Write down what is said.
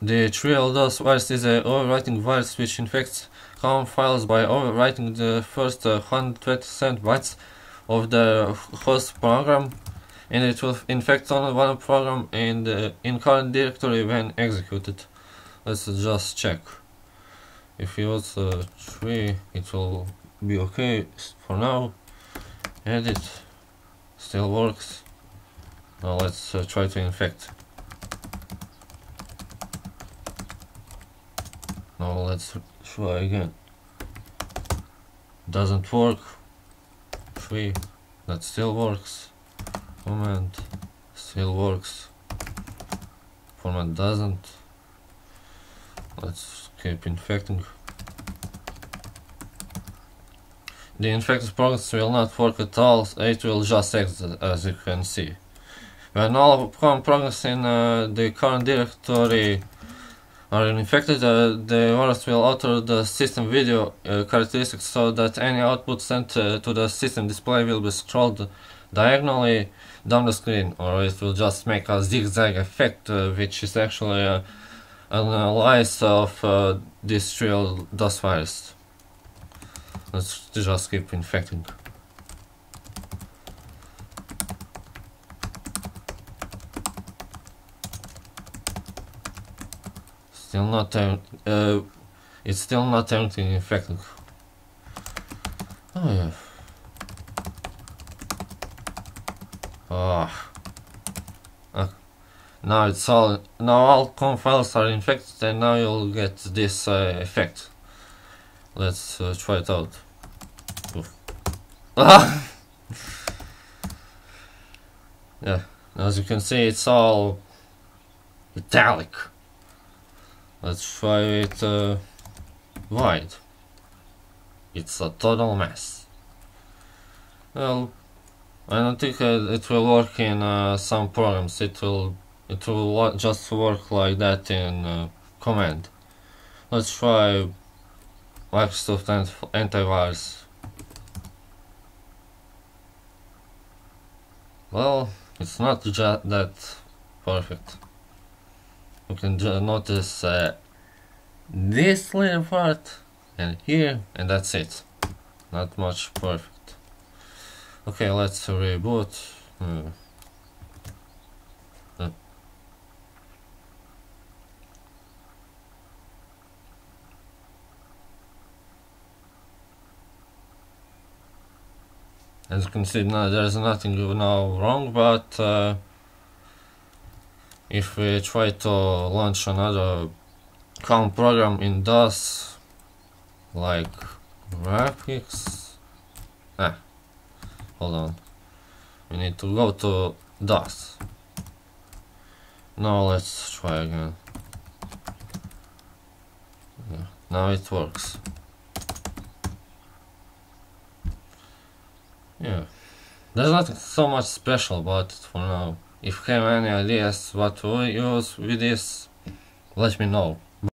The Trivial DOS virus is a overwriting virus which infects common files by overwriting the first uh, 127 bytes of the host program and it will infect only one program in the in current directory when executed. Let's just check. If you use uh, 3 it will be okay for now. Edit still works. Now let's uh, try to infect. Now let's try again. Doesn't work. Three. That still works. Format still works. Format doesn't. Let's keep infecting. The infected programs will not work at all, it will just exit as you can see. When all programs in uh, the current directory are infected, uh, the virus will alter the system video uh, characteristics so that any output sent uh, to the system display will be scrolled diagonally down the screen or it will just make a zigzag effect uh, which is actually uh, an analysis of uh, this real DOS virus. Let's just keep infecting. Still not uh, it's still not anything infected. Oh yeah. Oh. Uh, now it's all now all com files are infected and now you'll get this uh, effect. Let's uh, try it out. yeah, as you can see it's all italic. Let's try it uh, wide. It's a total mess. Well, I don't think it will work in uh, some programs. It will it will just work like that in uh, command. Let's try Microsoft antivirus. Well, it's not just that perfect you can notice uh, this little part and here and that's it. Not much perfect. Okay let's reboot. Hmm. as you can see now there's nothing now wrong but uh, if we try to launch another COM program in DOS like graphics ah hold on. We need to go to DOS. Now let's try again. Yeah, now it works. Yeah there's nothing so much special about it for now if you have any ideas what to use with this, let me know.